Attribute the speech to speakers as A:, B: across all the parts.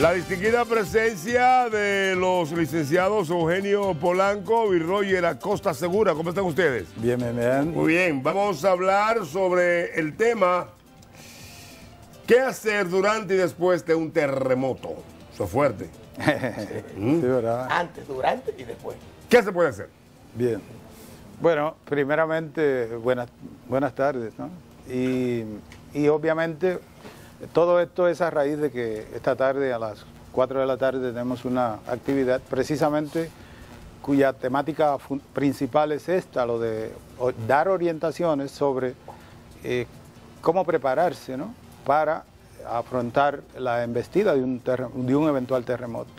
A: La distinguida presencia de los licenciados Eugenio Polanco y Roger Acosta Segura. ¿Cómo están ustedes?
B: Bien, bien, bien.
A: Muy bien, vamos a hablar sobre el tema ¿Qué hacer durante y después de un terremoto? Eso es fuerte.
B: Sí, ¿verdad?
C: Antes, durante y después.
A: ¿Qué se puede hacer?
B: Bien. Bueno, primeramente, buenas, buenas tardes, ¿no? Y, y obviamente todo esto es a raíz de que esta tarde a las 4 de la tarde tenemos una actividad precisamente cuya temática principal es esta, lo de dar orientaciones sobre eh, cómo prepararse ¿no? para afrontar la embestida de un, de un eventual terremoto.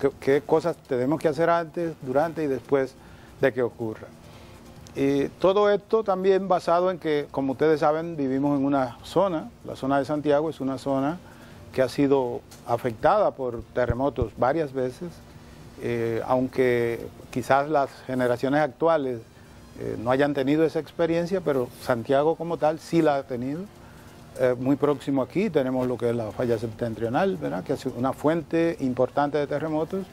B: ¿Qué, qué cosas tenemos que hacer antes, durante y después de que ocurra? Todo esto también basado en que, como ustedes saben, vivimos en una zona, la zona de Santiago es una zona que ha sido afectada por terremotos varias veces, eh, aunque quizás las generaciones actuales eh, no hayan tenido esa experiencia, pero Santiago como tal sí la ha tenido. Eh, muy próximo aquí tenemos lo que es la falla septentrional, ¿verdad? que es una fuente importante de terremotos,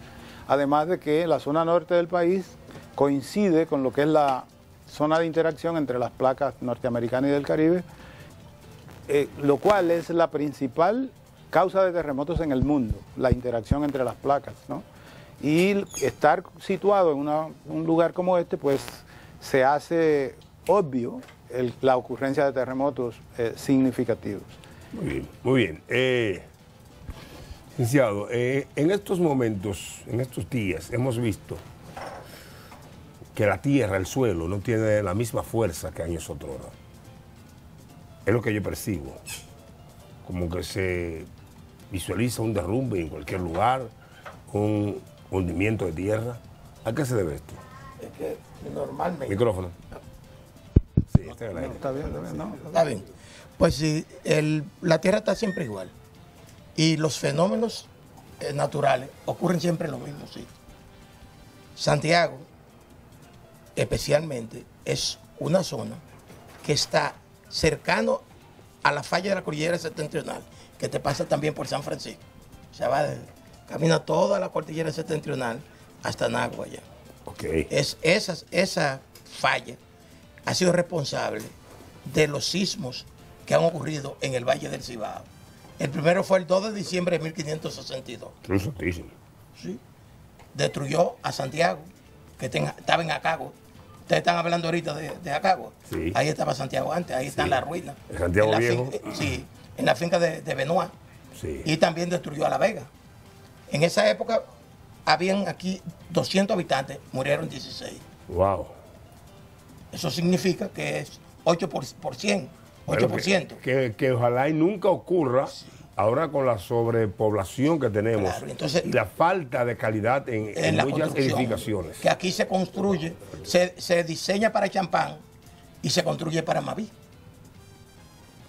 B: además de que la zona norte del país coincide con lo que es la zona de interacción entre las placas norteamericanas y del Caribe, eh, lo cual es la principal causa de terremotos en el mundo, la interacción entre las placas. ¿no? Y estar situado en un lugar como este, pues se hace obvio la ocurrencia de terremotos eh, significativos.
A: Muy bien, muy bien. Eh, licenciado, en estos momentos, en estos días, hemos visto que la tierra, el suelo, no tiene la misma fuerza que años otrora. Es lo que yo percibo. Como que se visualiza un derrumbe en cualquier lugar, un hundimiento de tierra. ¿A qué se debe esto?
C: Es que normalmente.
A: Micrófono. Sí, está en el aire.
B: ¿Está bien? ¿Está bien? ¿No?
C: Está bien. Pues sí, el- la Tierra está siempre igual. Y los fenómenos eh, naturales ocurren siempre en los mismos sitios. Santiago, especialmente, es una zona que está cercano a la falla de la cordillera septentrional, que te pasa también por San Francisco. O sea, va de- camina toda la cordillera septentrional hasta Nagua allá.
A: Ok.
C: Es, esa, esa falla ha sido responsable de los sismos que han ocurrido en el Valle del Cibao. El primero fue el 2 de diciembre de 1562.
A: Incluso altísimo.
C: ¿sí? Destruyó a Santiago, que ten- estaba en Acago. Ustedes están hablando ahorita de, de Acago.
A: Sí.
C: Ahí estaba Santiago antes, ahí están
A: Sí.
C: las ruinas.
A: ¿El Santiago
C: En la
A: Viejo?
C: fin- eh, sí, en la finca de, de Benoit.
A: Sí.
C: Y también destruyó a La Vega. En esa época habían aquí 200 habitantes, murieron 16.
A: Wow.
C: Eso significa que es 8 por, por 100, 8%.
A: Bueno, que, que- que ojalá y nunca ocurra ahora con la sobrepoblación que tenemos
C: Claro, entonces-
A: la falta de calidad en, en muchas edificaciones.
C: Que aquí se construye, se, se diseña para champán y se construye para Maví.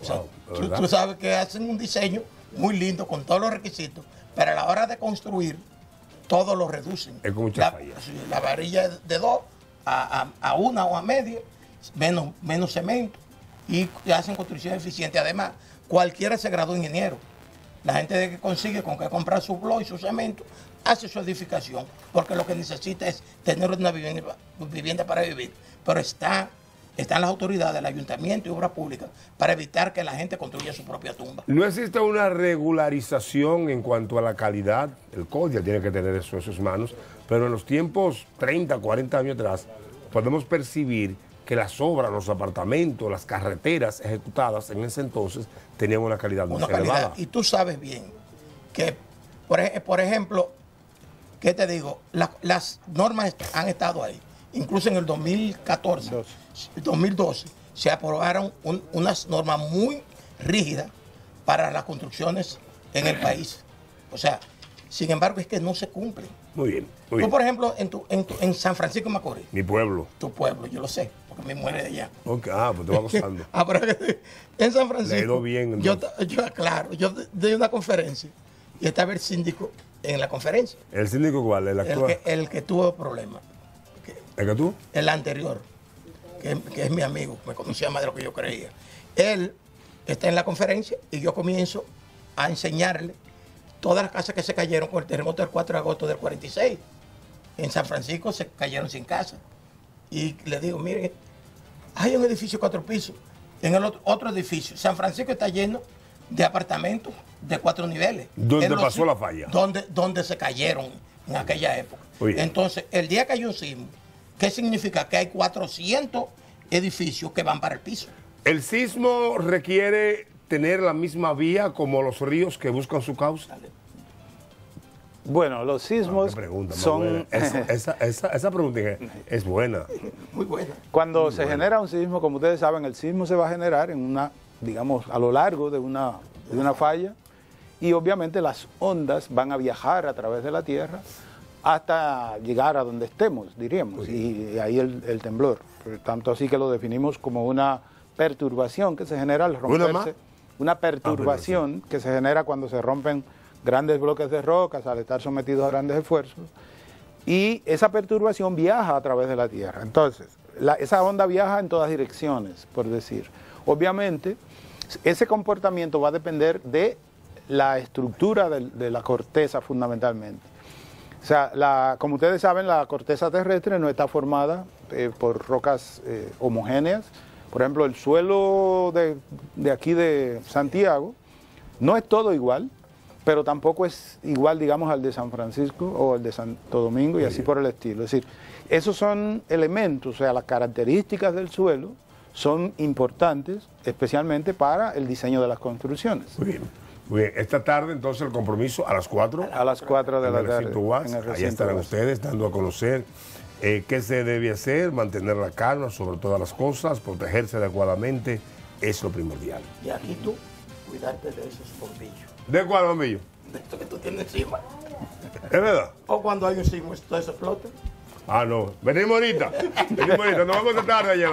C: O sea,
A: Wow, ¿de
C: tú, sabes que hacen un diseño muy lindo con todos los requisitos, pero a la hora de construir, todo lo reducen.
A: Es con
C: la, la varilla de dos a, a- a una o a media, menos, menos cemento, y hacen construcción eficiente. Además, cualquiera se gradúa ingeniero. La gente que consigue con que comprar su blog y su cemento, hace su edificación, porque lo que necesita es tener una vivienda, para vivir. Pero está, están las autoridades, el ayuntamiento y obra pública, para evitar que la gente construya su propia tumba.
A: No existe una regularización en cuanto a la calidad. El CODIA tiene que tener eso en sus manos, pero en los tiempos 30, 40 años atrás, podemos percibir que las obras, los apartamentos, las carreteras ejecutadas en ese entonces tenían una calidad más
C: una calidad.
A: elevada.
C: Y tú sabes bien que, por, ej- por ejemplo, ¿qué te digo? La- las normas han estado ahí. Incluso en el 2014, 2012, se aprobaron un- unas normas muy rígidas para las construcciones en el país. O sea, sin embargo, es que no se cumplen.
A: Muy bien, muy
C: Tú,
A: bien.
C: por ejemplo, en, tu- en, tu- en San Francisco de Macorís,
A: Mi pueblo.
C: tu pueblo, yo lo sé, me muere de allá.
A: Ok, Ah, pues te va gozando.
C: Ah, pero en San Francisco.
A: Le ido bien,
C: Yo,
A: entonces.
C: yo, claro, yo di una conferencia y estaba el síndico en la conferencia.
A: ¿El síndico cuál? ¿El
C: El
A: actual?
C: que, el que tuvo problemas.
A: ¿El que tú?
C: El anterior, que, que es mi amigo, me conocía más de lo que yo creía. Él está en la conferencia y yo comienzo a enseñarle todas las casas que se cayeron con el terremoto del 4 de agosto del 46. En San Francisco se cayeron sin casa. Y le digo, miren, hay un edificio de cuatro pisos. En el otro, otro edificio, San Francisco está lleno de apartamentos de cuatro niveles.
A: ¿Dónde pasó la falla?
C: Donde, donde se cayeron en aquella época.
A: Oye.
C: Entonces, el día que hay un sismo, ¿qué significa? Que hay 400 edificios que van para el piso.
A: El sismo requiere tener la misma vía como los ríos que buscan su causa.
B: Bueno, los sismos
A: pregunta
B: son...
A: Esa, esa, esa- esa pregunta es- es buena.
C: Muy buena.
B: Cuando se genera un sismo, como ustedes saben, el sismo se va a generar en una, digamos, a lo largo de una, de una falla y obviamente las ondas van a viajar a través de la Tierra hasta llegar a donde estemos, diríamos, y, ahí el, el temblor. Por tanto, así que lo definimos como una perturbación que se genera al
A: ¿Una
B: romperse.
A: más?
B: Una perturbación que se genera cuando se rompen grandes bloques de rocas al estar sometidos a grandes esfuerzos y esa perturbación viaja a través de la Tierra. Entonces, esa onda viaja en todas direcciones, por decir. Obviamente, ese comportamiento va a depender de la estructura de, la corteza fundamentalmente. O sea, la- como ustedes saben, la corteza terrestre no está formada eh, por rocas eh, homogéneas. Por ejemplo, el suelo de, de aquí de Santiago no es todo igual, pero tampoco es igual, digamos, al de San Francisco o al de Santo Domingo y así por el estilo. Es decir, esos son elementos, o sea, las características del suelo son importantes, especialmente para el diseño de las construcciones.
A: Muy bien. Muy bien. Esta tarde, entonces, el compromiso a las 4
B: A las 4 de la tarde.
A: Ahí estarán ustedes dando a conocer eh, qué se debe hacer, mantener la calma sobre todas las cosas, protegerse adecuadamente, es lo primordial.
C: Y aquí tú, cuidarte de esos bombillos.
A: ¿De cuál, bombillo?
C: De esto que tú tienes encima.
A: ¿Es verdad?
C: O cuando hay un sismo, esto eso explota.
A: Ah, no. Venimos ahorita. Venimos ahorita. Nos vemos esta tarde allá.